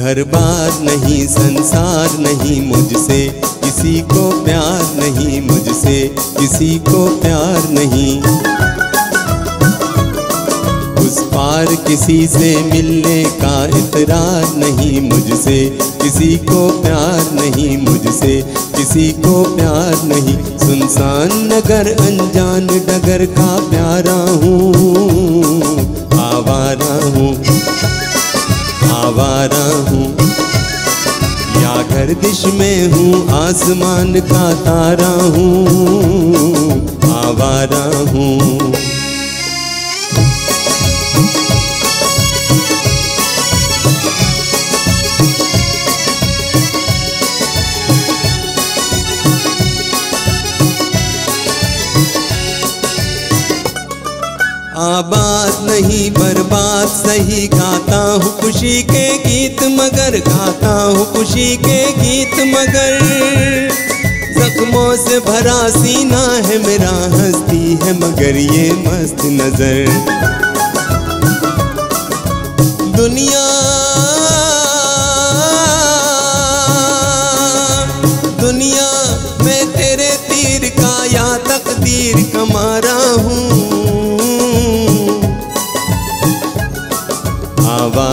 घर बार नहीं, संसार नहीं मुझसे। किसी को प्यार नहीं मुझसे, किसी को प्यार नहीं। उस पार किसी से मिलने का इतरार नहीं मुझसे। किसी को प्यार नहीं मुझसे, किसी को प्यार नहीं। सुनसान नगर, अनजान डगर का प्यारा हूँ। गर्दिश में हूँ आसमान का तारा हूँ आवारा हूँ। आबाद नहीं, बर्बाद सही गाता हूँ खुशी के गीत मगर, गाता हूँ खुशी के गीत मगर। जख्मों से भरा सीना है मेरा, हंसती है मगर ये मस्त नज़र। दुनिया दुनिया मैं तेरे तीर का या तकदीर का मारा हूँ।